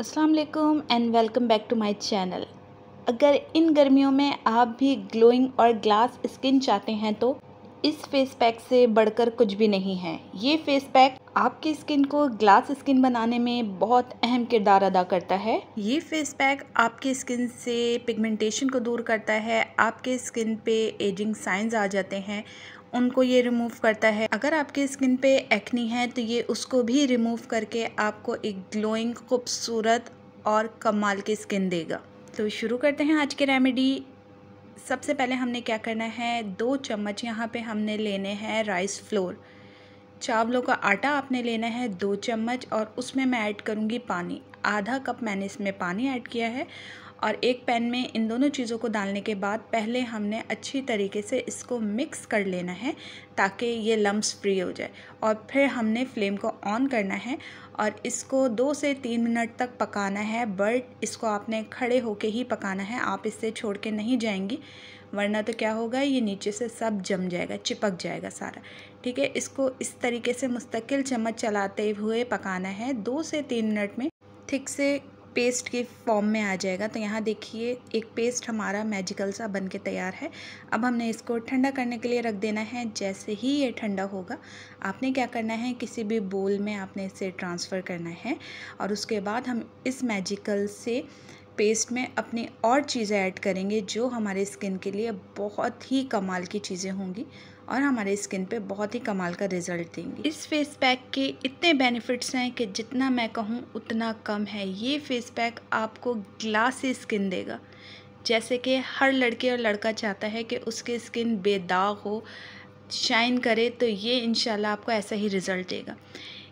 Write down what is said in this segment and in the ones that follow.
वालेकुम and welcome back to my channel अगर इन गर्मियों में आप भी ग्लोइंग और ग्लास स्किन चाहते हैं तो इस फेस पैक से बढ़कर कुछ भी नहीं है। ये फेस पैक आपकी स्किन को ग्लास स्किन बनाने में बहुत अहम किरदार अदा करता है। ये फेस पैक आपकी स्किन से पिगमेंटेशन को दूर करता है। आपके स्किन पे एजिंग साइंस आ जाते हैं। उनको ये रिमूव करता है। अगर आपके स्किन पे एक्नी है तो ये उसको भी रिमूव करके आपको एक ग्लोइंग खूबसूरत और कमाल की स्किन देगा। तो शुरू करते हैं आज के रेमेडी सबसे पहले हमने क्या करना है? दो चम्मच यहाँ पे हमने लेने हैं राइस फ्लोर चावलों का आटा आपने लेना है दो चम्मच और उसमें मैं ऐड करूँगी पानी। आधा कप मैंने इसमें पानी ऐड किया है। और एक पैन में इन दोनों चीज़ों को डालने के बाद पहले हमने अच्छी तरीके से इसको मिक्स कर लेना है ताकि ये लम्स फ्री हो जाए। और फिर हमने फ्लेम को ऑन करना है और इसको दो से तीन मिनट तक पकाना है। बट इसको आपने खड़े होके ही पकाना है, आप इससे छोड़ के नहीं जाएँगी, वरना तो क्या होगा, ये नीचे से सब जम जाएगा, चिपक जाएगा सारा। ठीक है, इसको इस तरीके से मुस्तकिल चम्मच चलाते हुए पकाना है। दो से तीन मिनट में थिक से पेस्ट के फॉर्म में आ जाएगा। तो यहाँ देखिए, एक पेस्ट हमारा मैजिकल सा बन के तैयार है। अब हमने इसको ठंडा करने के लिए रख देना है। जैसे ही ये ठंडा होगा, आपने क्या करना है, किसी भी बोल में आपने इसे ट्रांसफ़र करना है। और उसके बाद हम इस मैजिकल से पेस्ट में अपनी और चीज़ें ऐड करेंगे, जो हमारे स्किन के लिए बहुत ही कमाल की चीज़ें होंगी। और हमारे स्किन पे बहुत ही कमाल का रिज़ल्ट देंगी। इस फेस पैक के इतने बेनिफिट्स हैं कि जितना मैं कहूँ, उतना कम है। ये फेस पैक आपको ग्लासी स्किन देगा। जैसे कि हर लड़के और लड़का चाहता है कि उसकी स्किन बेदाग हो शाइन करे तो ये इंशाल्लाह आपको ऐसा ही रिज़ल्ट देगा।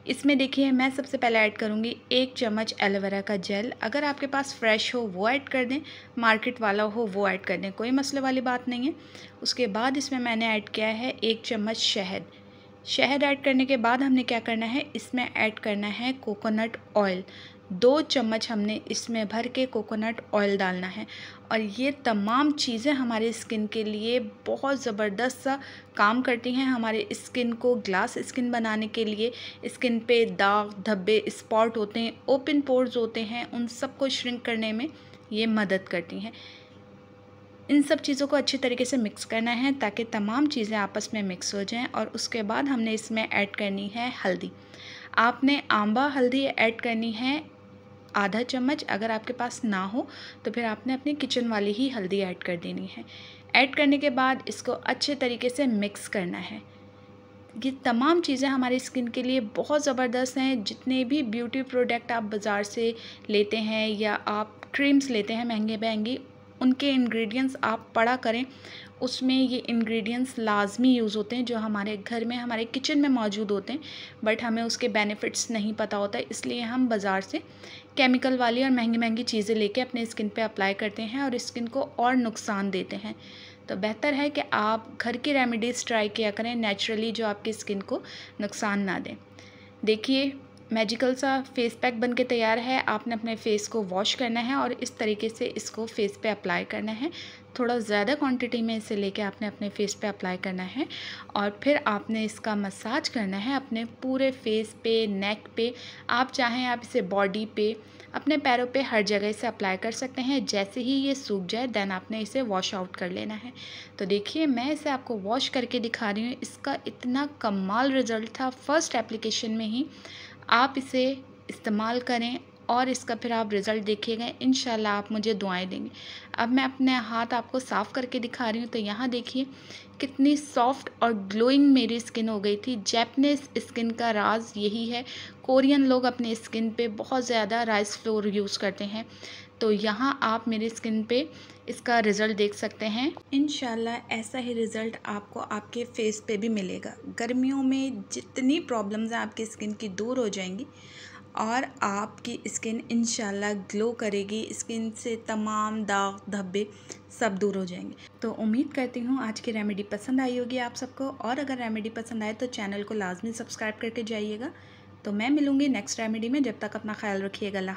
इसमें देखिए, मैं सबसे पहले ऐड करूँगी एक चम्मच एलोवेरा का जेल अगर आपके पास फ्रेश हो, वो ऐड कर दें। मार्केट वाला हो, वो ऐड कर दें। कोई मसले वाली बात नहीं है। उसके बाद इसमें मैंने ऐड किया है एक चम्मच शहद। शहद ऐड करने के बाद हमने क्या करना है? इसमें ऐड करना है कोकोनट ऑयल दो चम्मच हमने इसमें भर के कोकोनट ऑयल डालना है। और ये तमाम चीज़ें हमारे स्किन के लिए बहुत ज़बरदस्त सा काम करती हैं हमारे स्किन को, ग्लास स्किन बनाने के लिए। स्किन पे दाग, धब्बे, स्पॉट होते हैं, ओपन पोर्स होते हैं, उन सबको श्रिंक करने में ये मदद करती हैं। इन सब चीज़ों को अच्छी तरीके से मिक्स करना है ताकि तमाम चीज़ें आपस में मिक्स हो जाएँ और उसके बाद हमने इसमें ऐड करनी है हल्दी। आपने आंबा हल्दी ऐड करनी है आधा चम्मच अगर आपके पास ना हो तो फिर आपने अपनी किचन वाली ही हल्दी ऐड कर देनी है। ऐड करने के बाद इसको अच्छे तरीके से मिक्स करना है। ये तमाम चीज़ें हमारी स्किन के लिए बहुत ज़बरदस्त हैं। जितने भी ब्यूटी प्रोडक्ट आप बाज़ार से लेते हैं या आप क्रीम्स लेते हैं महँगे महँगी उनके इंग्रेडिएंट्स आप पढ़ा करें। उसमें ये इंग्रेडिएंट्स लाजमी यूज़ होते हैं, जो हमारे घर में, हमारे किचन में मौजूद होते हैं बट हमें उसके बेनिफिट्स नहीं पता होता, इसलिए हम बाज़ार से केमिकल वाली और महँगी महँगी चीज़ें लेके अपने स्किन पे अप्लाई करते हैं और स्किन को और नुकसान देते हैं। तो बेहतर है कि आप घर की रेमेडीज़ ट्राई किया करें नेचुरली जो आपकी स्किन को नुकसान ना दें। देखिए मैजिकल सा फेस पैक बन के तैयार है। आपने अपने फेस को वॉश करना है और इस तरीके से इसको फेस पे अप्लाई करना है। थोड़ा ज़्यादा क्वांटिटी में इसे लेके आपने अपने फेस पे अप्लाई करना है और फिर आपने इसका मसाज करना है अपने पूरे फेस पे नेक पे। आप चाहें आप इसे बॉडी पे, अपने पैरों पे हर जगह इसे अप्लाई कर सकते हैं। जैसे ही ये सूख जाए देन आपने इसे वॉश आउट कर लेना है। तो देखिए, मैं इसे आपको वॉश करके दिखा रही हूँ। इसका इतना कमाल रिज़ल्ट था। फ़र्स्ट एप्लीकेशन में ही आप इसे इस्तेमाल करें और इसका फिर आप रिज़ल्ट देखिएगा इन आप मुझे दुआएँ देंगे। अब मैं अपने हाथ आपको साफ़ करके दिखा रही हूँ तो यहाँ देखिए, कितनी सॉफ्ट और ग्लोइंग मेरी स्किन हो गई थी। जैपनीज स्किन का राज यही है। कोरियन लोग अपने स्किन पे बहुत ज़्यादा राइस फ्लोर यूज़ करते हैं। तो यहाँ आप मेरी स्किन पे इसका रिज़ल्ट देख सकते हैं। इन ऐसा ही रिज़ल्ट आपको आपके फेस पे भी मिलेगा। गर्मियों में जितनी प्रॉब्लम्स हैं, आपकी स्किन की दूर हो जाएँगी। और आपकी स्किन इन ग्लो करेगी, स्किन से तमाम दाग धब्बे सब दूर हो जाएँगे। तो उम्मीद करती हूँ आज की रेमेडी पसंद आई होगी आप सबको, और अगर रेमेडी पसंद आए तो चैनल को लाजमी सब्सक्राइब करके जाइएगा। तो मैं मिलूँगी नेक्स्ट रेमेडी में, जब तक अपना ख्याल रखिएगा। अल्लाह